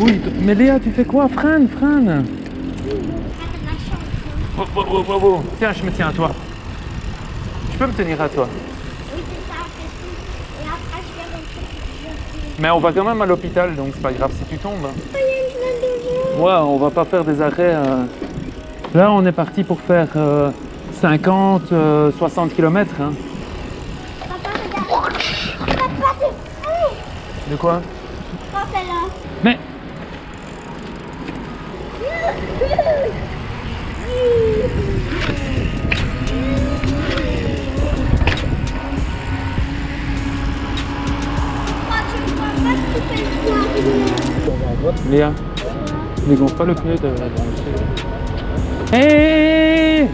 Oui, mais Léa, tu fais quoi? Freine, freine. Oh, oh, oh. Tiens, je me tiens à toi. Je peux me tenir à toi. Oui, c'est ça, c'est tout. Et après, je vais rentrer. Mais on va quand même à l'hôpital, donc c'est pas grave si tu tombes. Il y a une pleine de gens. Ouais, on va pas faire des arrêts. euh. Là, on est parti pour faire euh, 50, euh, 60 km. Papa, regarde. Papa, c'est fou. De quoi? Quand elle a. Mais Tu ne vois pas Léa, pas le pneu de la Hé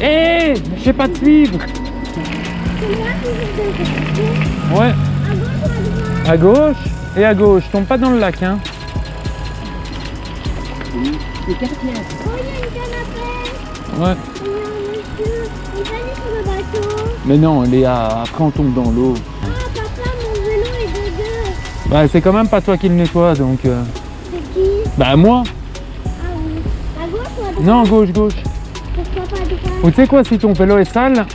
Hé J'ai pas de suivre C'est moi qui vais te Ouais, À gauche ou à droite à gauche et à gauche. Tombe pas dans le lac, hein. Oh, il y a une canne à pêche. Ouais. Il y a un monsieur. Il va aller sur le bateau. Mais non, Léa, après on tombe dans l'eau. Ah, papa, mon vélo est de deux. Bah, c'est quand même pas toi qui le nettoie, donc... euh, C'est qui? Bah, moi Ah oui. À gauche ou à droite? Non, gauche, gauche. Pourquoi pas à droite? Ou tu sais quoi, si ton vélo est sale,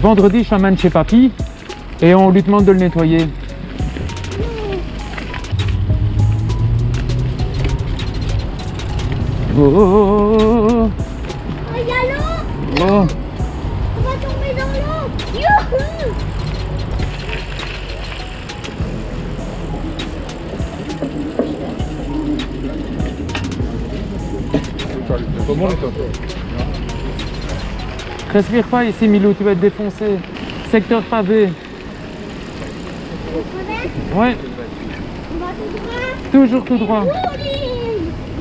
vendredi, je t'emmène chez papy et on lui demande de le nettoyer. Oh, oh, il y a l'eau oh. On va tomber dans l'eau Youhou Respire pas ici, Milou, tu vas être défoncé. Secteur pavé. Ouais, On va tout droit toujours tout droit.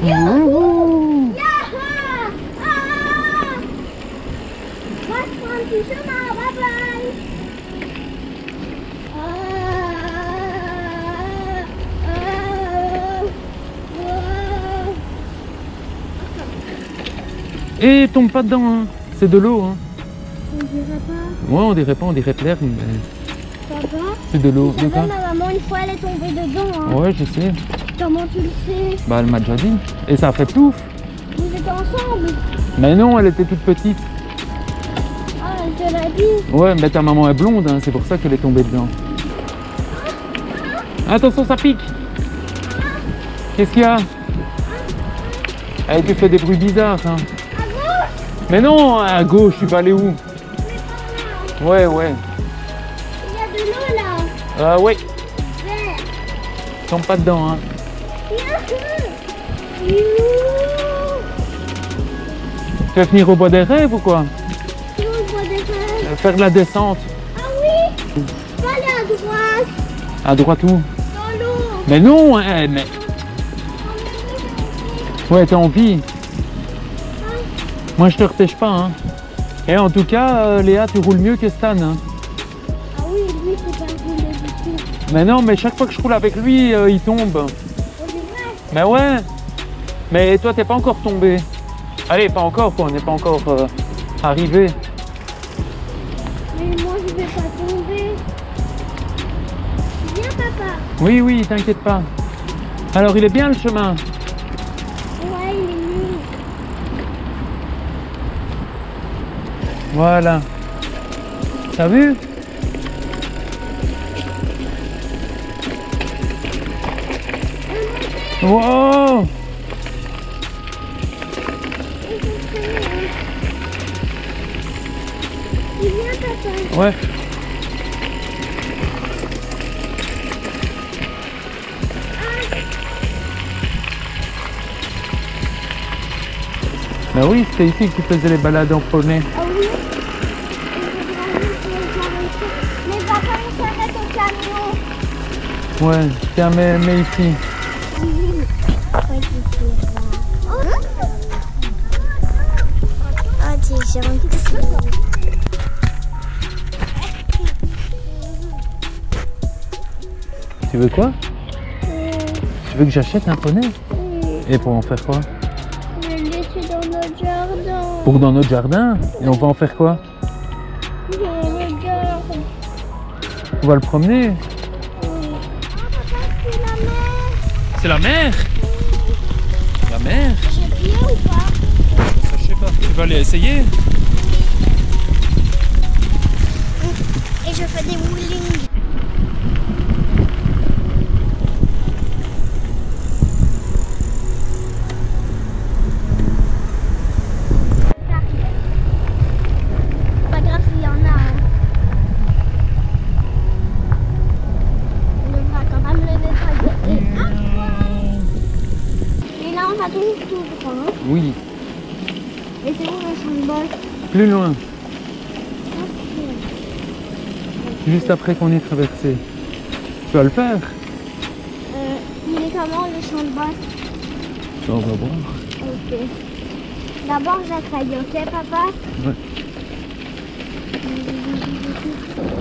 Wouhou. Yaha Ah un petit chemin, bye bye Ah Ah Ah Et tombe pas dedans, hein. c'est de l'eau. Hein. On dirait pas, Ouais, on dirait pas, on dirait plaire, mais papa c'est de l'eau. Ma maman, une fois, elle est tombée dedans. Hein. Ouais, je sais. Comment tu le sais Bah, elle m'a déjà dit. Et ça a fait plouf. Vous étiez ensemble Mais non, elle était toute petite. Ah, elle te l'a dit. Ouais, mais ta maman est blonde, hein, c'est pour ça qu'elle est tombée dedans. Attention, ça pique Qu'est-ce qu'il y a Eh, tu fais des bruits bizarres, hein. À gauche Mais non, à gauche, tu vas aller où Mais par là. Ouais, ouais. Il y a de l'eau là. Ah ouais, Vert. tombe pas dedans, hein. Tu veux venir au bois des rêves ou quoi? Je vois des rêves. Euh, Faire de la descente. Ah oui Pas aller à droite. À droite où? Dans l'eau. Mais non, hein, mais... Ouais, t'as envie. Moi, je te repêche pas, hein. Et en tout cas, euh, Léa, tu roules mieux que Stan, hein. Ah oui, lui, c'est pas roulé du tout. Mais non, mais chaque fois que je roule avec lui, euh, il tombe. Mais ouais. Mais toi, t'es pas encore tombé. Allez, pas encore, quoi. On n'est pas encore euh, arrivé. Mais moi, je vais pas tomber. Viens, papa. Oui, oui, t'inquiète pas. Alors, il est bien le chemin. Ouais, il est. Voilà. T'as vu? Wow Il. Ouais. Bah oui, c'était ici que tu faisais les balades en poney. Ah oui Mais papa, on s'arrête au camion. Ouais, tiens, mets, mets ici. Oh, t'es gentil. Tu veux quoi Tu veux que j'achète un poney Et pour en faire quoi Je vais le laisser dans notre jardin. Pour dans notre jardin Et on va en faire quoi Je regarde. On va le promener Ah, papa, c'est la mer. C'est la mer mer J'ai ou pas Ça, je sais pas. Tu vas aller essayer Et je fais des moulings. Plus loin. Juste après qu'on ait traversé. Tu vas le faire Euh, il est comment le champ de boss On va voir. Ok. D'abord, j'essaye, ok, papa? Ouais.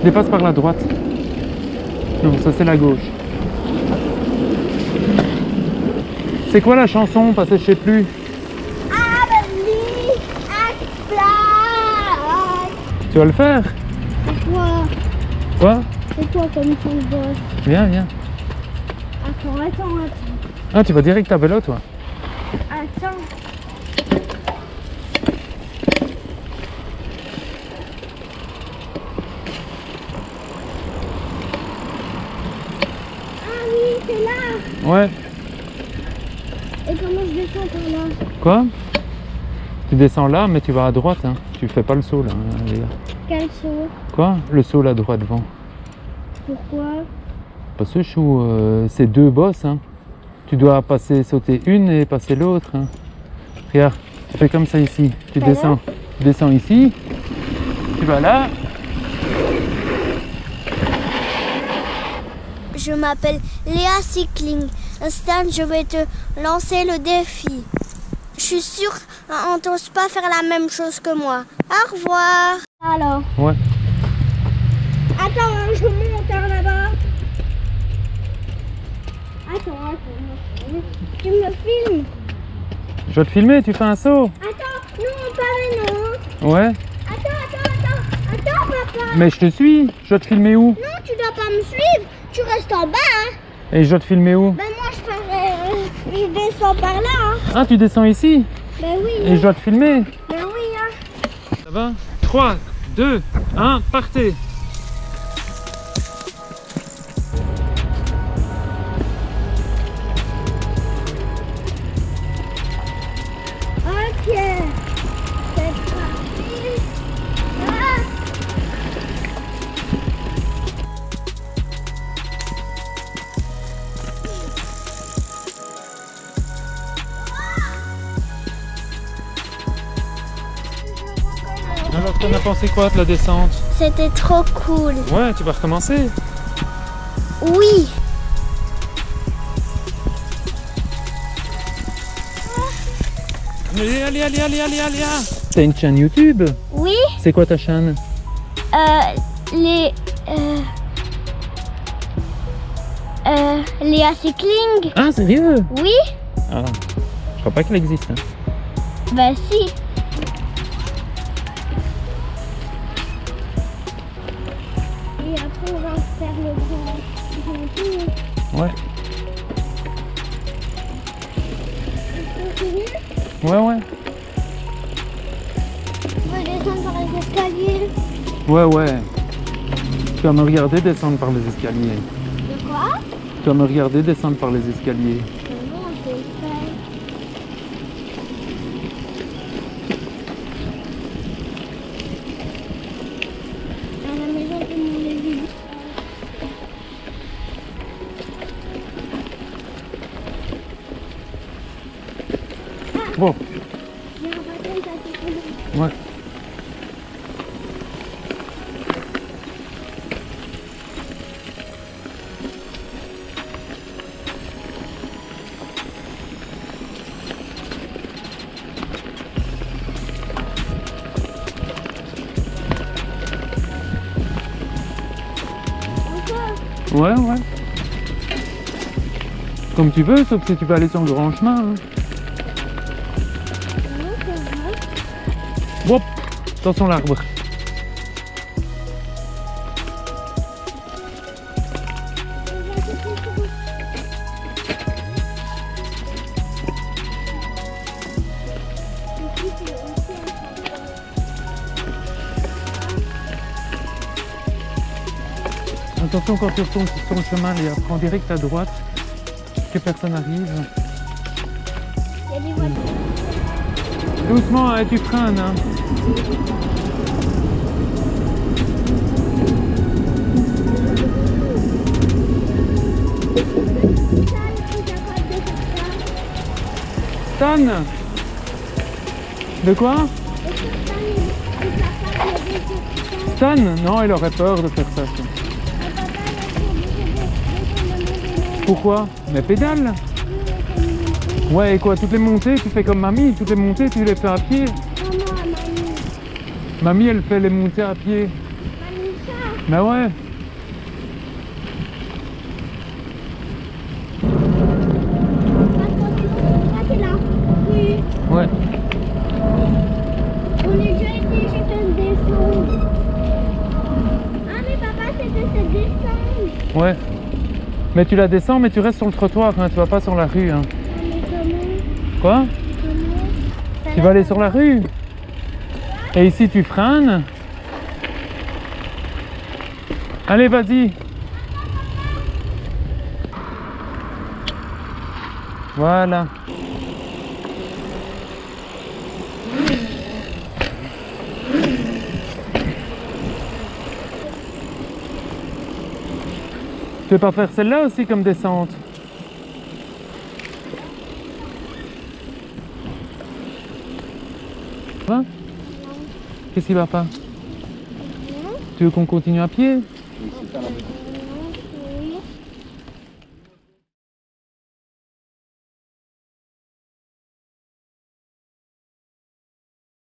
Dépasse par la droite. Non, ça c'est la gauche. C'est quoi la chanson? Parce que je sais plus. Tu vas le faire C'est quoi? Quoi? C'est quoi comme de boss? Viens, viens. Attends, attends, attends. Ah, tu vas direct à vélo, toi Attends. Ah oui, c'est là Ouais. Et comment je descends par là? Quoi? Tu descends là, mais tu vas à droite. Hein. Tu fais pas le saut là, hein. Quel saut? Quoi? Le saut là droit devant. Pourquoi? Parce que chou, euh, c'est deux bosses. Hein. Tu dois passer, sauter une et passer l'autre. hein. Regarde, tu fais comme ça ici. Tu Voilà. descends. Tu descends ici. Tu vas là. Je m'appelle Léa Cycling. Stan, je vais te lancer le défi. Je suis sûre qu'on n'ose pas faire la même chose que moi. Au revoir. Alors, Ouais. attends, hein, je monte par là-bas. Attends, attends. Tu me filmes Je vais te filmer, tu fais un saut. Attends, non, pas maintenant. Ouais. Attends, attends, attends. Attends, papa. Mais je te suis. Je vais te filmer où? Non, tu dois pas me suivre. Tu restes en bas, hein. Et je vais te filmer où? Ben moi, je ferai... euh, je descends par là, hein. Ah, tu descends ici? Ben oui, Et je dois te filmer. ben oui, hein. Ça va? 3, 2, 1, partez. T'en as pensé quoi de la descente? C'était trop cool. Ouais, tu vas recommencer. Oui. Allez, allez, allez, allez, allez, allez. T'as une chaîne YouTube? Oui. C'est quoi ta chaîne? Euh, les... Euh, euh, Léa Cycling Ah, sérieux? Oui. Ah, je crois pas qu'elle existe. hein. Bah si. Ouais, ouais, ouais. Descendre par les escaliers. Ouais, ouais. Tu vas me regarder descendre par les escaliers. De quoi? Tu vas me regarder descendre par les escaliers. Ouais, ouais. Comme tu veux, sauf si tu peux aller sur le grand chemin. hein. Hop, attention l'arbre. Attention sur ton chemin, Léa, prends direct à droite, que personne arrive. Il y a des voitures. Doucement, hein, tu freines. Hein. De quoi? Stan Non, il aurait peur de faire ça. ça. Pourquoi Mais pédale Ouais, et quoi Toutes les montées, tu fais comme mamie Toutes les montées, tu les fais à pied Mamie, elle fait les montées à pied. Bah ouais. Ouais. On est déjà été jusqu'à descendre. Ah mais papa c'était cette descente. Ouais. Mais tu la descends, mais tu restes sur le trottoir, hein, tu vas pas sur la rue. Hein. Quoi? Tu vas aller sur la rue? Et ici, tu freines? Allez, vas-y. Voilà. Tu veux pas faire celle-là aussi comme descente. Va. Qu'est-ce qui va pas? Tu veux qu'on continue à pied?